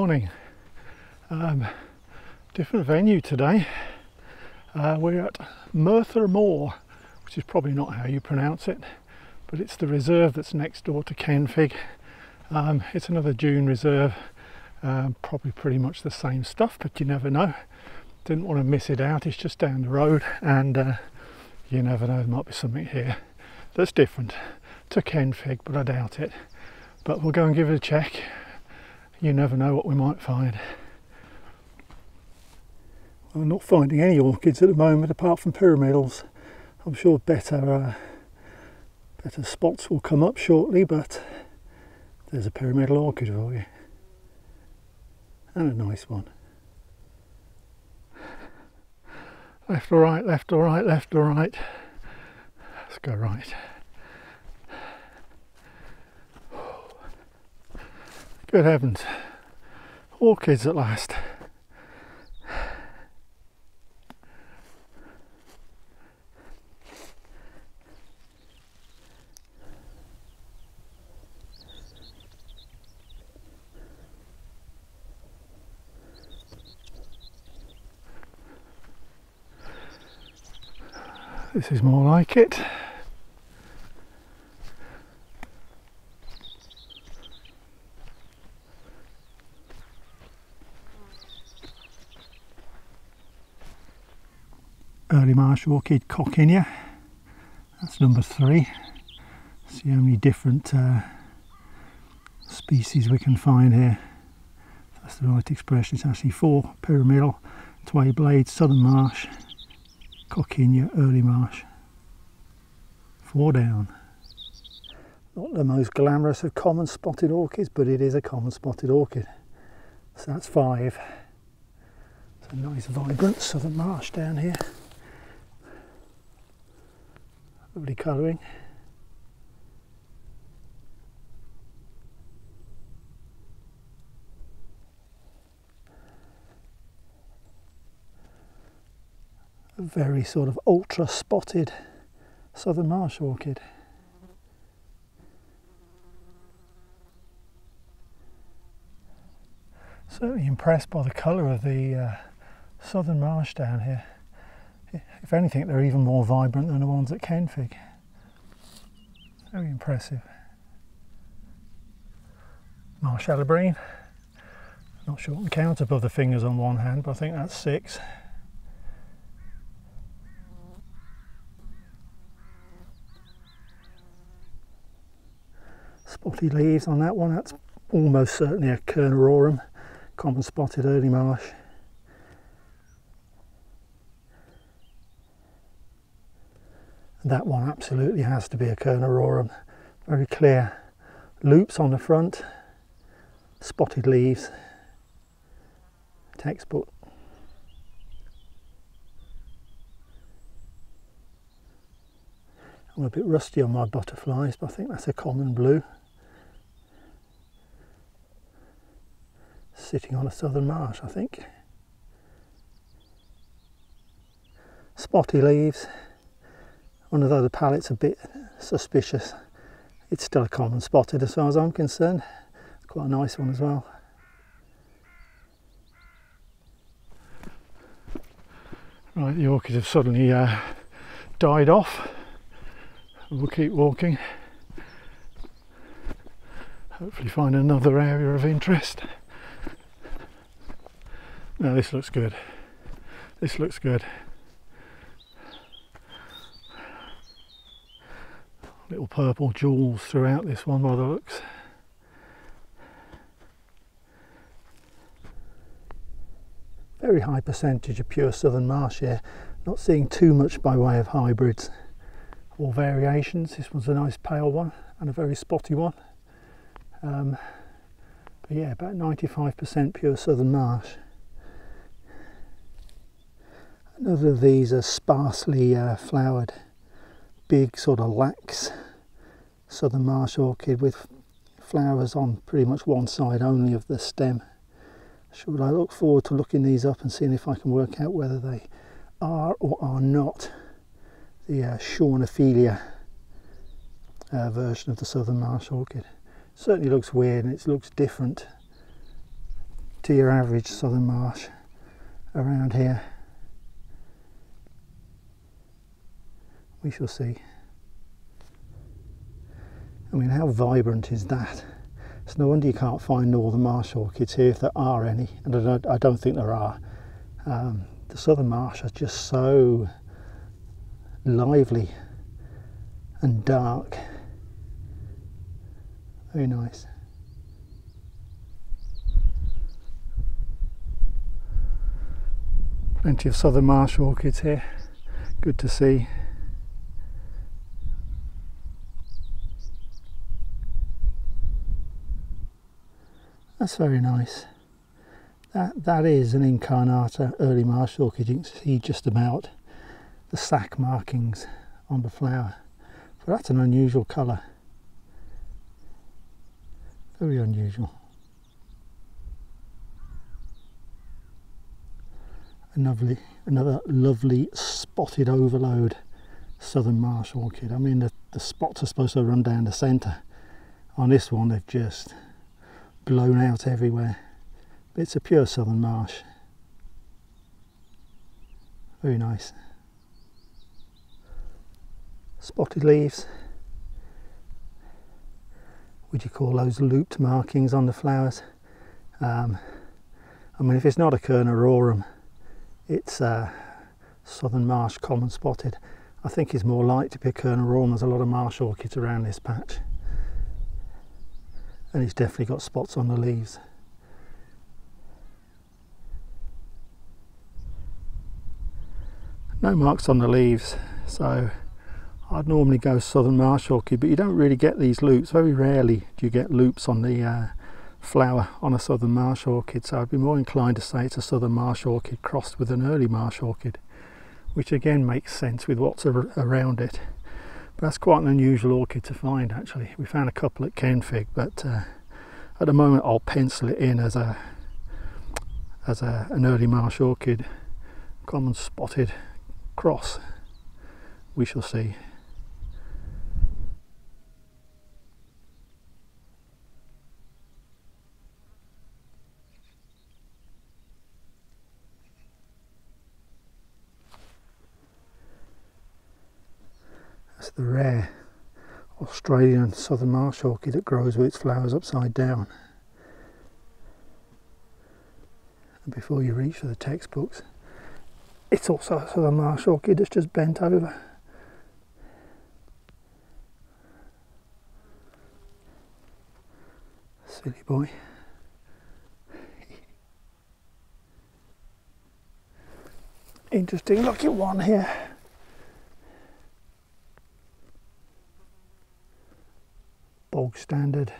morning. Um, different venue today. Uh, we're at Merthyr Mawr, which is probably not how you pronounce it, but it's the reserve that's next door to Kenfig. Um, it's another dune reserve, um, probably pretty much the same stuff, but you never know. Didn't want to miss it out, it's just down the road, and uh, you never know, there might be something here that's different to Kenfig, but I doubt it. But we'll go and give it a check. You never know what we might find. I'm not finding any orchids at the moment apart from pyramidals. I'm sure better uh, better spots will come up shortly, but there's a pyramidal orchid for you. And a nice one. Left or right, left or right, left or right. Let's go right. Good heavens. Orchids at last. This is more like it. Early Marsh Orchid Coccinea. That's number three. See how many different uh, species we can find here. That's the right expression. It's actually four pyramidal, twayblade, southern marsh, Coccinea, early marsh. Four down. Not the most glamorous of common spotted orchids, but it is a common spotted orchid. So that's five. It's a nice vibrant southern marsh down here. Lovely colouring. A very sort of ultra spotted southern marsh orchid. Certainly impressed by the colour of the uh, southern marsh down here. If anything, they're even more vibrant than the ones at Kenfig. Very impressive. Marsh Not sure I can count above the fingers on one hand, but I think that's six. Spotty leaves on that one, that's almost certainly a Kernerorum, common spotted early marsh. That one absolutely has to be a Kernerorum. Very clear loops on the front, spotted leaves, textbook. I'm a bit rusty on my butterflies, but I think that's a common blue. Sitting on a southern marsh, I think. Spotty leaves. Of the palettes a bit suspicious. It's still a common spotted as far as I'm concerned. Quite a nice one as well. Right, the orchids have suddenly uh, died off. We'll keep walking. Hopefully find another area of interest. Now this looks good. This looks good. Little purple jewels throughout this one by the looks. Very high percentage of pure southern marsh here. Not seeing too much by way of hybrids or variations. This one's a nice pale one and a very spotty one. Um, but yeah, about 95% pure southern marsh. Another of these are sparsely uh, flowered big sort of lax southern marsh orchid with flowers on pretty much one side only of the stem. Should I look forward to looking these up and seeing if I can work out whether they are or are not the uh, uh, version of the southern marsh orchid. Certainly looks weird and it looks different to your average southern marsh around here. We shall see. I mean, how vibrant is that? It's no wonder you can't find northern marsh orchids here if there are any, and I don't, I don't think there are. Um, the southern marsh are just so lively and dark. Very nice. Plenty of southern marsh orchids here. Good to see. That's very nice. That that is an incarnata early marsh orchid. You can see just about the sac markings on the flower. But that's an unusual colour. Very unusual. Another, another lovely spotted overload southern marsh orchid. I mean the, the spots are supposed to run down the centre. On this one they've just blown out everywhere. But it's a pure southern marsh. Very nice. Spotted leaves. Would you call those looped markings on the flowers? Um, I mean, if it's not a Kernerorum, it's a southern marsh common spotted. I think it's more likely to be a. There's a lot of marsh orchids around this patch. And it's definitely got spots on the leaves. No marks on the leaves, so I'd normally go southern marsh orchid, but you don't really get these loops. Very rarely do you get loops on the uh, flower on a southern marsh orchid, so I'd be more inclined to say it's a southern marsh orchid crossed with an early marsh orchid, which again makes sense with what's ar around it. That's quite an unusual orchid to find actually. We found a couple at Kenfig, but uh, at the moment I'll pencil it in as a as a, an early marsh orchid, common spotted cross. We shall see. The rare Australian southern marsh orchid that grows with its flowers upside down. And before you reach for the textbooks, it's also a southern marsh orchid that's just bent over. Silly boy. Interesting looking one here. Bog standard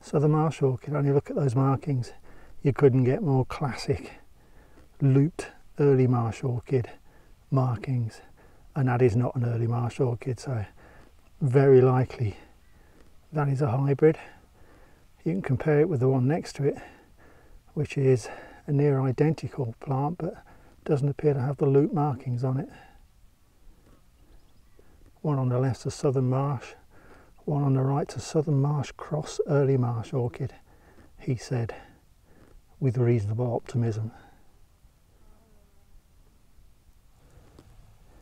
southern marsh orchid. Only look at those markings. You couldn't get more classic looped early marsh orchid markings and that is not an early marsh orchid so very likely that is a hybrid. You can compare it with the one next to it which is a near identical plant but doesn't appear to have the loop markings on it. One on the left is Southern Marsh, one on the right is Southern Marsh Cross Early Marsh Orchid, he said, with reasonable optimism.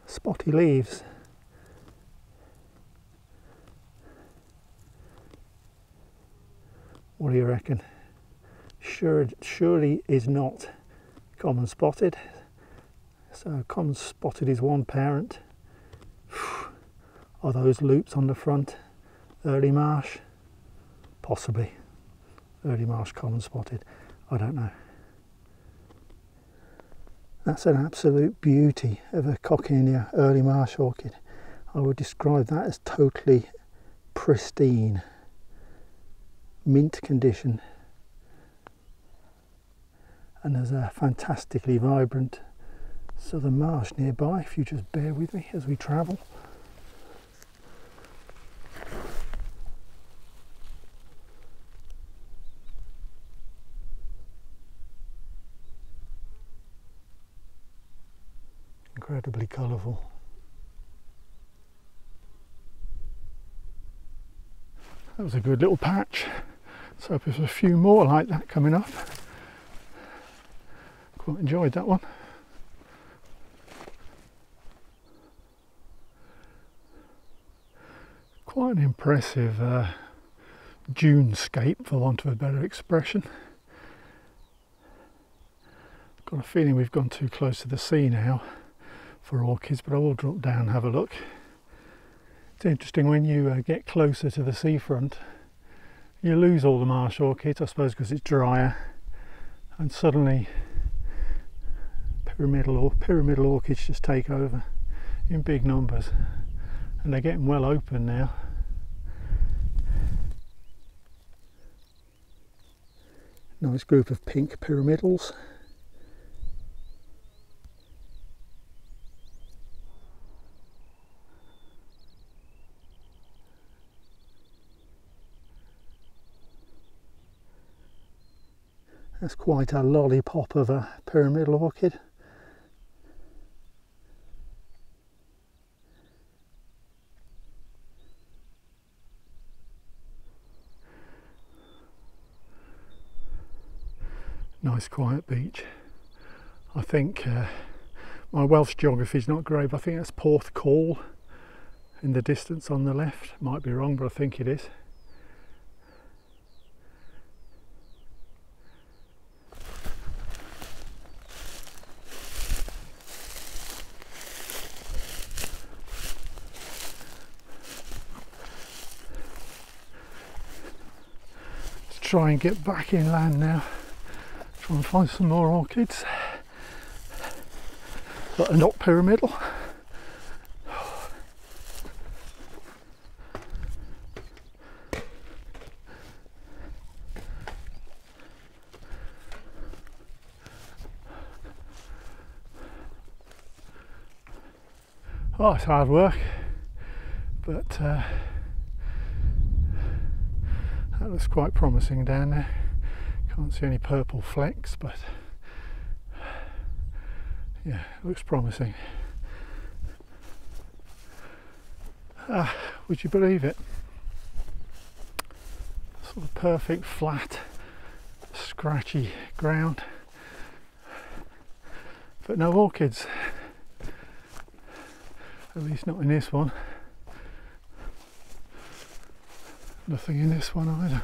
Spotty leaves. What do you reckon? Sure, surely is not common spotted. So common spotted is one parent. Are those loops on the front early marsh? Possibly. Early marsh common spotted. I don't know. That's an absolute beauty of a Coccinea early marsh orchid. I would describe that as totally pristine, mint condition. And there's a fantastically vibrant southern marsh nearby if you just bear with me as we travel. Colourful. That was a good little patch. Let's hope there's a few more like that coming up. Quite enjoyed that one. Quite an impressive uh, dunescape, for want of a better expression. Got a feeling we've gone too close to the sea now for orchids, but I will drop down and have a look. It's interesting when you uh, get closer to the seafront, you lose all the marsh orchids, I suppose because it's drier, and suddenly pyramidal or pyramidal orchids just take over in big numbers, and they're getting well open now. Nice group of pink pyramidals. That's quite a lollipop of a pyramidal orchid. Nice quiet beach. I think uh, my Welsh geography is not great, but I think that's Porthcawl in the distance on the left. Might be wrong, but I think it is. Try and get back inland now. Try and find some more orchids that are not pyramidal. Oh, it's hard work, but uh, that looks quite promising down there. Can't see any purple flecks, but yeah, looks promising. Ah, would you believe it? Sort of perfect flat, scratchy ground, but no orchids. At least not in this one. Nothing in this one either.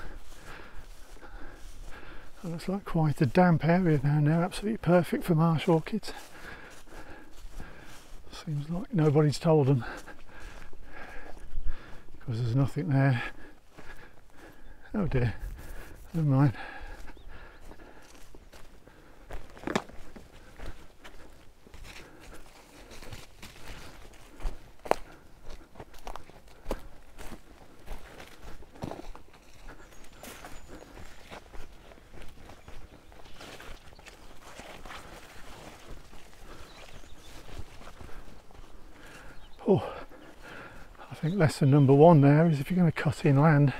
It looks like quite a damp area down there, absolutely perfect for marsh orchids. Seems like nobody's told them because there's nothing there. Oh dear, never mind. Oh, I think lesson number one there is if you're going to cut inland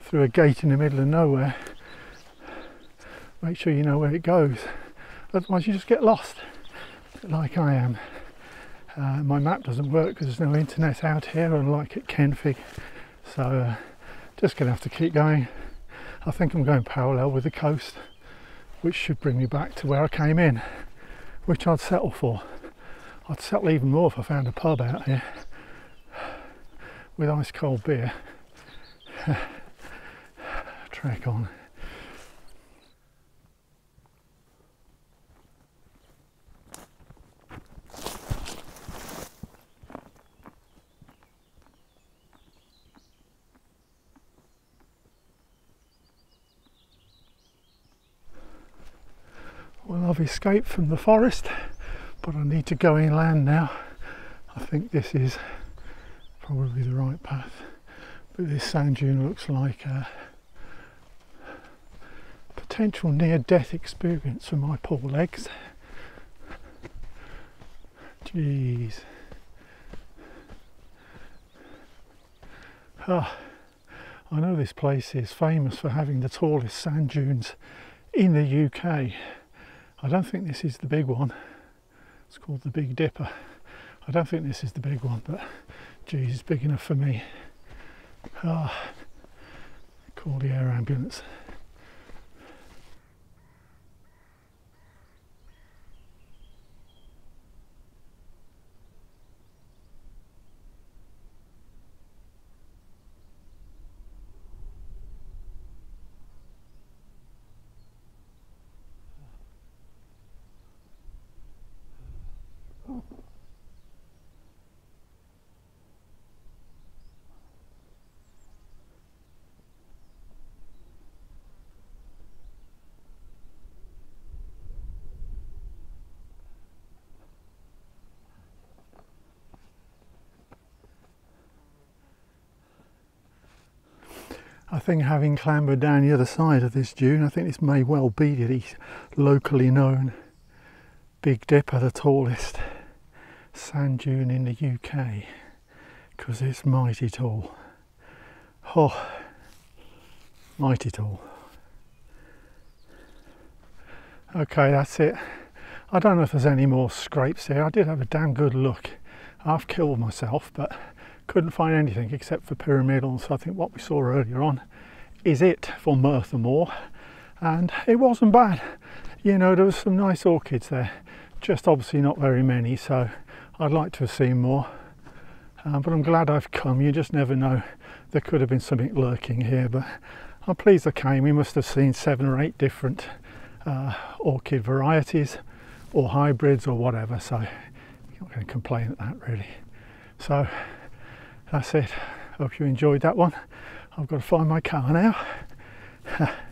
through a gate in the middle of nowhere, make sure you know where it goes. Otherwise, you just get lost, like I am. Uh, my map doesn't work because there's no internet out here, unlike at Kenfig. So, uh, just going to have to keep going. I think I'm going parallel with the coast, which should bring me back to where I came in, which I'd settle for. I'd settle even more if I found a pub out here with ice cold beer. Trek on. Well, I've escaped from the forest but I need to go inland now. I think this is probably the right path. But this sand dune looks like a potential near-death experience for my poor legs. Jeez. Ah, I know this place is famous for having the tallest sand dunes in the UK. I don't think this is the big one. It's called the Big Dipper. I don't think this is the big one, but it's big enough for me. Ah, call the air ambulance. Thing having clambered down the other side of this dune, I think this may well be the locally known Big Dipper, the tallest sand dune in the UK, because it's mighty tall. Oh, mighty tall. Okay, that's it. I don't know if there's any more scrapes here. I did have a damn good look. I've killed myself, but couldn't find anything except for pyramidal. So I think what we saw earlier on is it for Merthyr Mawr. And it wasn't bad. You know, there was some nice orchids there. Just obviously not very many, so I'd like to have seen more. Um, but I'm glad I've come. You just never know. There could have been something lurking here, but I'm pleased I came. We must have seen seven or eight different uh, orchid varieties or hybrids or whatever. So you're not going to complain at that really. So that's it. Hope you enjoyed that one. I've got to find my car now.